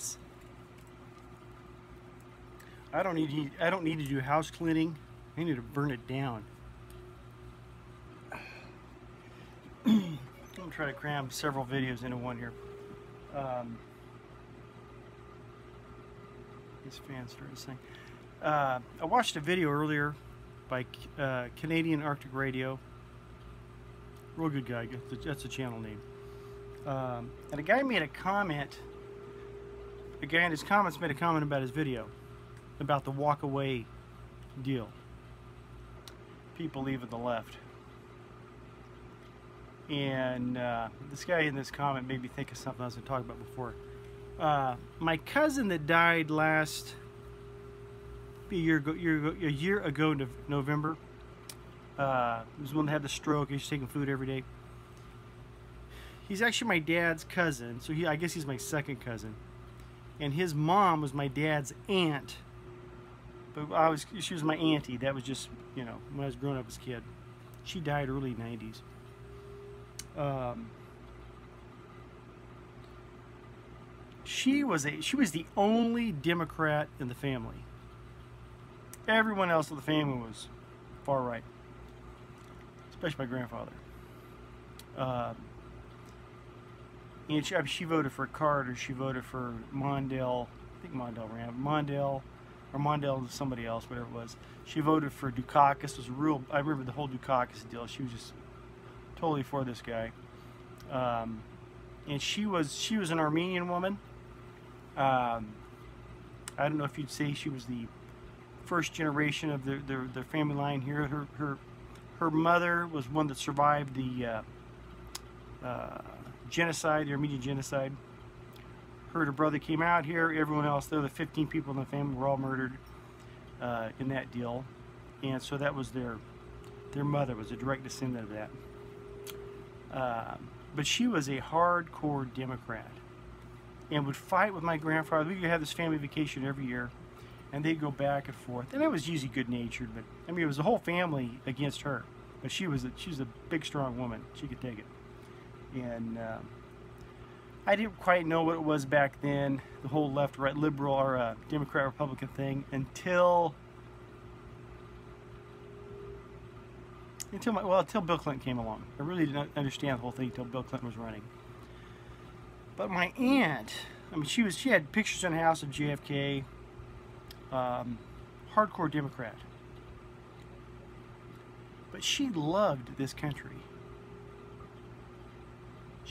mess. I don't need to, I don't need to do house cleaning. I need to burn it down. I'm gonna try to cram several videos into one here. Um, this fan started to sing. Uh, I watched a video earlier by uh, Canadian Arctic Radio. Real good guy. That's the channel name. Um, and a guy made a comment. A guy in his comments made a comment about his video, about the walk away deal. People leaving the left. And uh, this guy in this comment made me think of something I was going to talk about before. Uh, my cousin that died last a year ago, year ago a year ago in November uh, was one that had the stroke. He's taking food every day. He's actually my dad's cousin, so he I guess he's my second cousin. And his mom was my dad's aunt. But I was she was my auntie. That was just you know when I was growing up as a kid. She died early 90s. Um, she was a she was the only Democrat in the family. Everyone else in the family was far right, especially my grandfather. Uh, and she, voted for Carter. She voted for Mondale. I think Mondale ran. Mondale or Mondale somebody else, whatever it was. She voted for Dukakis. Was a real. I remember the whole Dukakis deal. She was just totally for this guy. Um, and she was she was an Armenian woman. Um, I don't know if you'd say she was the first generation of the, the, the family line here. Her, her, her mother was one that survived the uh, uh, genocide, the Armenian genocide. Her, and her brother came out here. Everyone else, the other 15 people in the family were all murdered uh, in that deal. And so that was their, their mother was a direct descendant of that. Uh, but she was a hardcore Democrat and would fight with my grandfather. We would have this family vacation every year and they'd go back and forth. And it was usually good natured, but I mean, it was the whole family against her. But she was a, she was a big, strong woman. She could take it. And uh, I didn't quite know what it was back then, the whole left, right, liberal or uh, Democrat, Republican thing, until until my, well, until Bill Clinton came along. I really didn't understand the whole thing until Bill Clinton was running. But my aunt, I mean, she was she had pictures in the house of JFK um, hardcore Democrat. But she loved this country.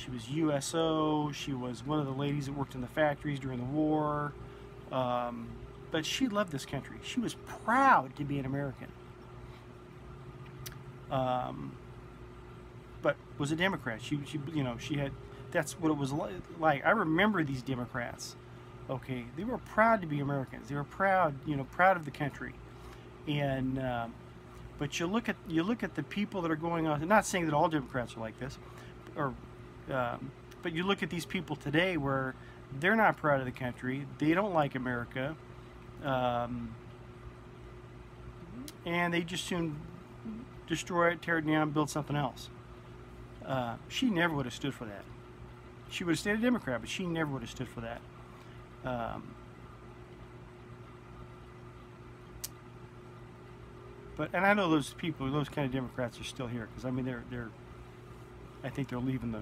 She was USO. She was one of the ladies that worked in the factories during the war. Um, but she loved this country. She was proud to be an American. Um, but was a Democrat. She, she, you know, she had. That's what it was like. I remember these Democrats okay they were proud to be Americans they were proud you know proud of the country and um, but you look at you look at the people that are going on I'm not saying that all Democrats are like this or um, but you look at these people today where they're not proud of the country. They don't like America. Um, and they just soon destroy it tear it down build something else. Uh, she never would have stood for that. She would have stayed a Democrat but she never would have stood for that. Um, but and I know those people, those kind of Democrats are still here because I mean they're they're I think they're leaving the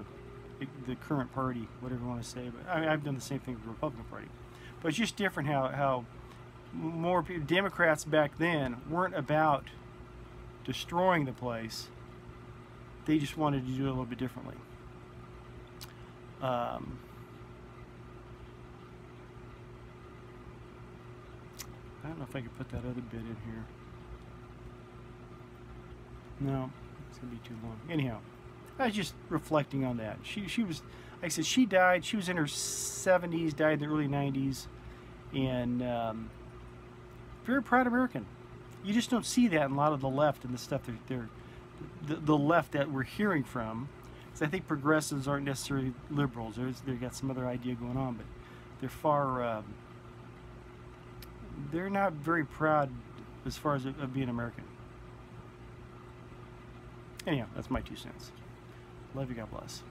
the current party, whatever you want to say. But I mean, I've done the same thing with the Republican Party. But it's just different how how more people, Democrats back then weren't about destroying the place. They just wanted to do it a little bit differently. Um, I don't know if I could put that other bit in here. No, it's gonna be too long. Anyhow, I was just reflecting on that. She she was, like I said, she died. She was in her 70s, died in the early 90s, and um, very proud American. You just don't see that in a lot of the left and the stuff they're, they're the, the left that we're hearing from. Because I think progressives aren't necessarily liberals. There's, they've got some other idea going on, but they're far. Um, they're not very proud as far as of being American. Anyhow, that's my two cents. Love you. God bless.